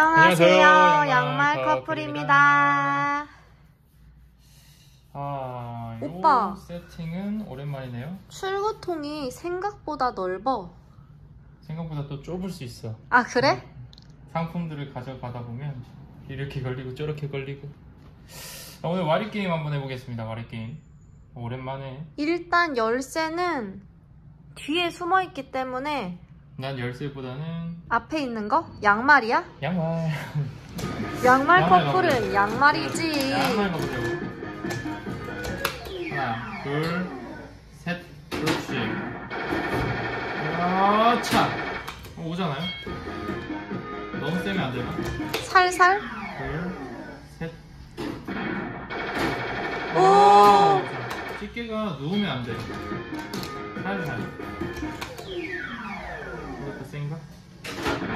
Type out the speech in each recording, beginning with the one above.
안녕하세요. 양말 양말 커플입니다. 아, 요 오빠. 세팅은 오랜만이네요. 출구통이 생각보다 넓어. 생각보다 또 좁을 수 있어. 아, 그래? 상품들을 가져가다 보면 이렇게 걸리고 저렇게 걸리고. 자, 오늘 와리 게임 한번 해보겠습니다. 와리 게임. 오랜만에 일단 열쇠는 뒤에 숨어 있기 때문에 난 열쇠보다는 앞에 있는 거? 양말이야? 양말. 양말 커플은 양말이지. 양말 가보자고. 하나, 둘, 셋, 그렇지. 그렇차. 어, 오잖아요. 너무 세면 안 되나? 살살? 둘, 셋. 오! 집게가 누우면 안 돼. 살살. 센가?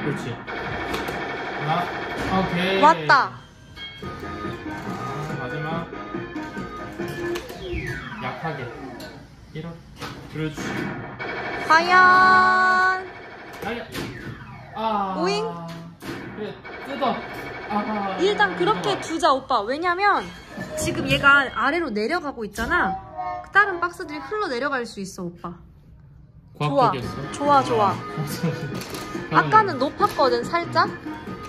그렇지. 하나, 오케이. 왔다. 아, 마지막. 약하게. 이렇게. 그렇지. 과연 아야. 아. 오잉? 그래, 뜯어. 아. 일단 그렇게 두자 오빠. 왜냐면 지금 얘가 아래로 내려가고 있잖아. 다른 박스들이 흘러 내려갈 수 있어 오빠. 좋아. 좋아 좋아. 아. 아까는 높았거든 살짝.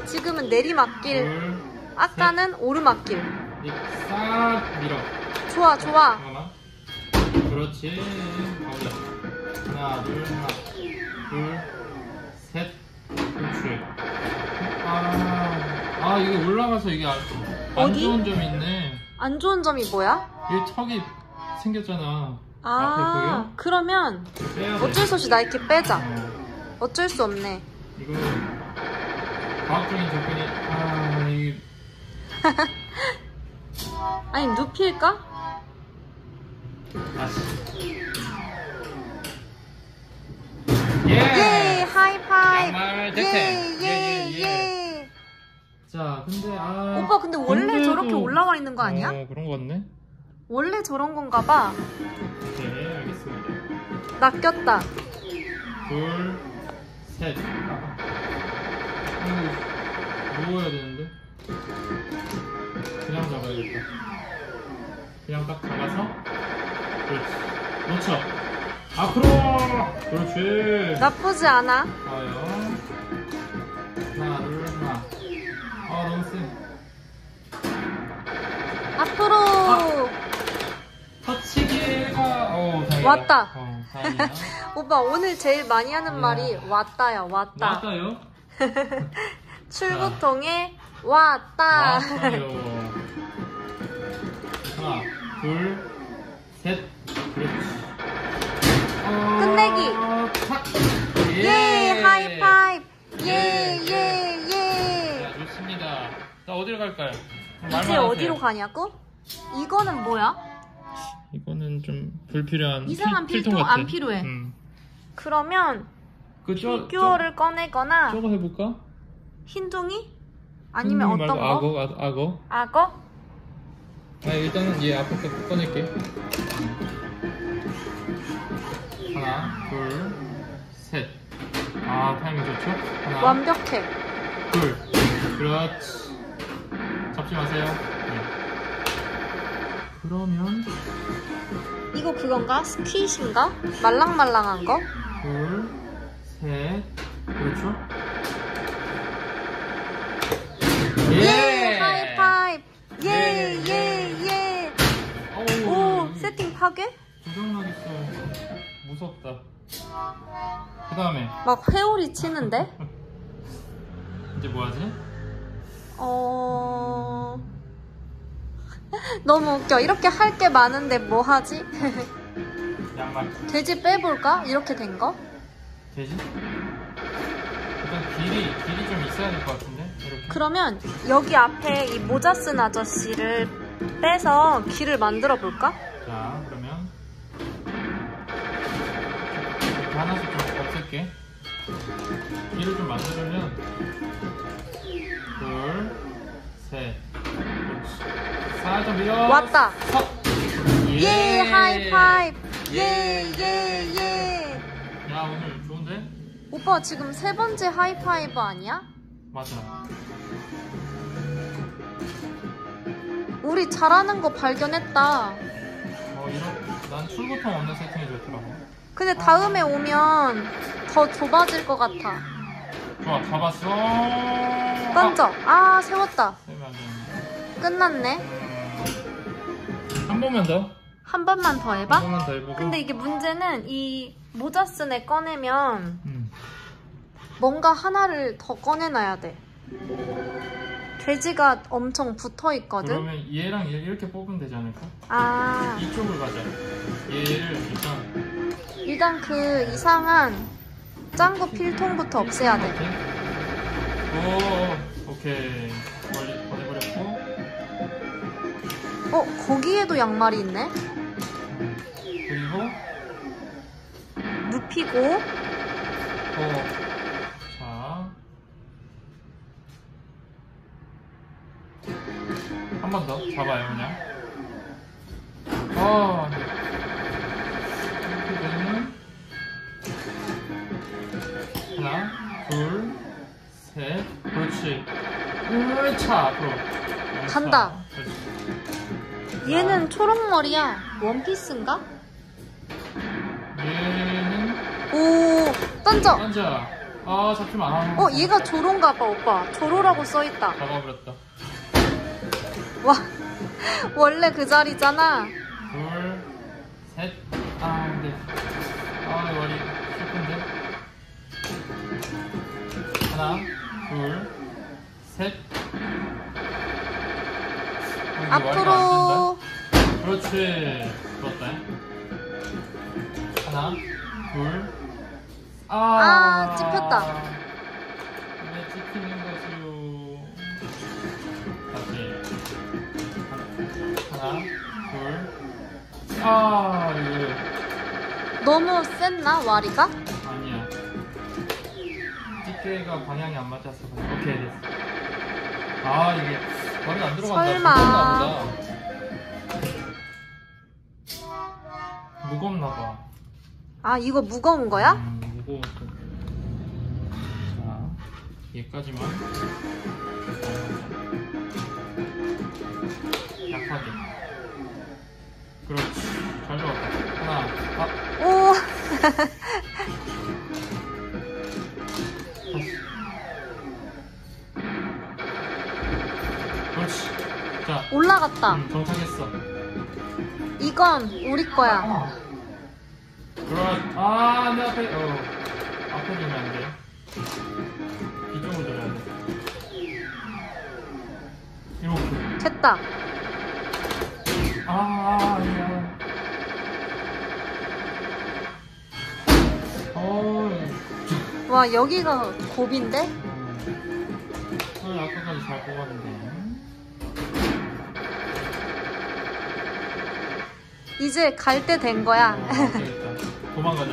지금은 내리막길. 둘, 아까는 오르막길. 이, 싹 밀어. 좋아 좋아. 잠깐만. 그렇지. 가보자. 하나, 둘, 하나, 둘, 셋. 그렇지. 아, 아 이게 올라가서 이게 안, 안 어디? 좋은 점이 있네. 안 좋은 점이 뭐야? 이 턱이 생겼잖아. 아 앞에 그러면. 어쩔 수 없이 나이키 빼자. 어, 어쩔 수 없네. 이거 과학적인 접근이 아 이. 아니 눕힐까? 다시. 예. 예 하이파이브. 양말 대태. 예예 예. 자, 근데 아. 오빠 근데 원래 근데도- 저렇게 올라와 있는 거 아니야? 어, 그런 거 같네. 원래 저런 건가 봐. 네, 알겠습니다. 낚였다. 둘, 셋. 아, 아. 누워야 되는데. 그냥 잡아야겠다. 그냥 딱 잡아서. 그렇지. 놓쳐. 앞으로. 그렇지. 나쁘지 않아. 좋아요. 하나, 둘, 하나. 아, 너무 세. 앞으로. 왔다. 어, 다행이다. 오빠 오늘 제일 많이 하는 야. 말이 왔다야 왔다. 왔다요? 출구통에 왔다. 하나, 둘, 셋, 그렇지. 어, 끝내기. 탁. 예, 하이파이브. 예, 예. 예, 예. 자, 좋습니다. 자, 어디로 갈까요? 이제 어디로. 가냐고? 이거는 뭐야? 이거는 좀 불필요한 이상한 필- 필통 같아. 안 필요해. 음. 그러면 그 저, 피규어를 꺼내거나 저, 저거 해볼까? 흰둥이? 아니면 어떤 말고 거? 악어, 악- 악어. 악어? 아, 일단은 얘 앞에 거 꺼낼게. 하나, 둘, 셋. 아, 타이밍 좋죠? 하나, 완벽해. 둘. 그렇지. 잡지 마세요. 네. 그러면 이거 그건가? 스퀴신가? 말랑말랑한 거? 둘, 셋. 그렇죠? 예! 하이파이브! 예, 예, 예, 예! 어우, 오, 여기 세팅 파괴? 고장나겠어. 무섭다. 그 다음에 막 회오리 치는데? 이제 뭐 하지? 어... 너무 웃겨. 이렇게 할 게 많은데 뭐 하지? 양말. 돼지 빼볼까? 이렇게 된 거? 되지? 일단 길이 길이 좀 있어야 될 것 같은데 이렇게. 그러면 여기 앞에 이 모자 쓴 아저씨를 빼서 길을 만들어 볼까? 자 그러면 이렇게 하나씩 좀 없앨게. 길을 좀 만들려면 왔다. 예, 예 하이파이브. 예예예. 예, 예, 예. 예, 야 오늘 좋은데? 오빠 지금 세 번째 하이파이브 아니야? 맞아. 우리 잘하는 거 발견했다. 어 이런 난 출구통 없는 세팅이 좋더라고. 근데 다음에 오면 더 좁아질 것 같아. 좋아 잡았어. 던져. 아 세웠다. 끝났네. 네. 음, 한 번만 더. 한 번만 더한 해봐. 번만 더 해보고. 근데 이게 문제는 이 모자스네 꺼내면 음. 뭔가 하나를 더 꺼내놔야 돼. 돼지가 엄청 붙어 있거든. 그러면 얘랑 얘 이렇게 뽑으면 되지 않을까? 아, 이쪽을 가자. 얘를 일단 일단 그 이상한 짱구 필통부터 없애야 돼. 이렇게. 오, 오케이. 보내버렸고. 어, 거기에도 양말이 있네? 그리고 눕히고, 또 자. 한 번 더 잡아요 그냥. 아, 네. 이렇게 되면 하나, 둘, 셋, 그렇지. 으차 앞으로. 간다. 그렇지. 얘는 초록머리야. 원피스인가? 얘는 오, 던져! 앉아. 아 잡지마. 아, 어, 얘가 조로인가 봐, 오빠. 조로라고 써있다. 잡아버렸다. 와, 원래 그 자리잖아. 둘, 셋. 아, 근데. 아, 이 머리 슬픈데. 하나, 둘, 셋. 아, 앞으로. 그렇지. 좋았다. 하나, 둘. 아, 아, 찝혔다. 왜 찝히는 거지요? 다시. 하나, 둘. 아, 이거. 너무 셌나, 와리가? 아니야. 집게가 방향이 안 맞았어. 오케이, 됐어. 아, 이게 머리가 안 들어간다. 설마. 무겁나 보다. 무겁나 봐. 아, 이거 무거운 거야? 음, 무거웠어. 자, 얘까지만. 약하게. 그렇지. 잘 잡았다. 하나, 아, 오, 올라갔다. 음, 정착했어. 이건 우리 거야. 그렇, 아, 내 앞에, 어, 앞에 두면 안 돼. 이쪽으로 들어야 돼. 이렇게. 됐다. 아, 아니야. 어, 와, 여기가 고비인데? 아, 아까까지 잘 뽑았는데. 이제 갈 때 된 거야. 어, 되겠다. 도망가자.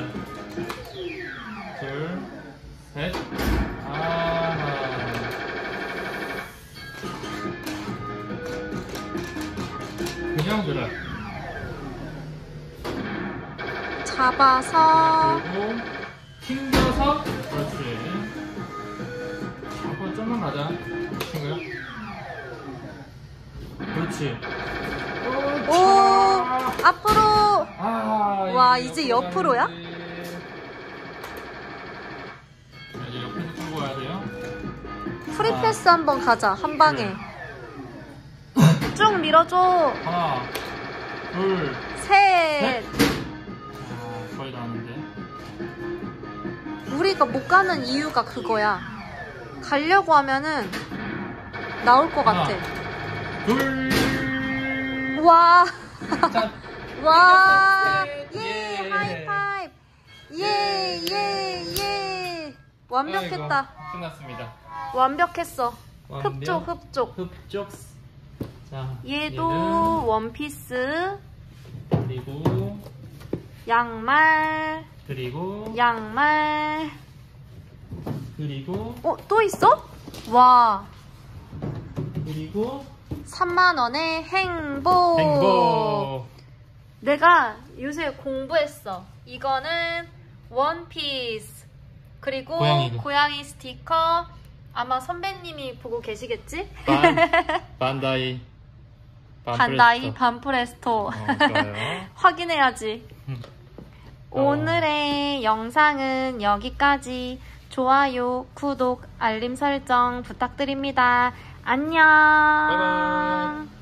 둘, 셋. 아, 그냥 들어. 잡아서. 그리고 튕겨서 그렇지. 앞으로 좀만 가자. 친구야. 그렇지. 오, 앞으로. 아, 와, 이제 옆으로야? 이제 옆에서 끌고 가야 돼요. 프리패스 한번 가자. 한 방에. 쭉 밀어줘. 하나, 둘, 셋. 아, 거의 다 왔는데. 우리가 못 가는 이유가 그거야. 가려고 하면은 나올 것 같아. 둘, 와, 짠. 와, 셋. 예, 예. 하이파이브. 예, 예, 예. 완벽했다. 아이고, 끝났습니다. 완벽했어. 완벽. 흡족, 흡족. 흡족. 자, 얘도 원피스, 얘는 그리고 양말, 그리고 양말. 그리고 어, 또 있어? 와, 그리고 3만 원의 행복. 행복. 내가 요새 공부했어. 이거는 원피스. 그리고 고양이도. 고양이 스티커. 아마 선배님이 보고 계시겠지? 반, 반다이. 반다이 반프레스토 어. 확인해야지. 어. 오늘의 영상은 여기까지. 좋아요, 구독, 알림 설정 부탁드립니다. 안녕. 바이바이.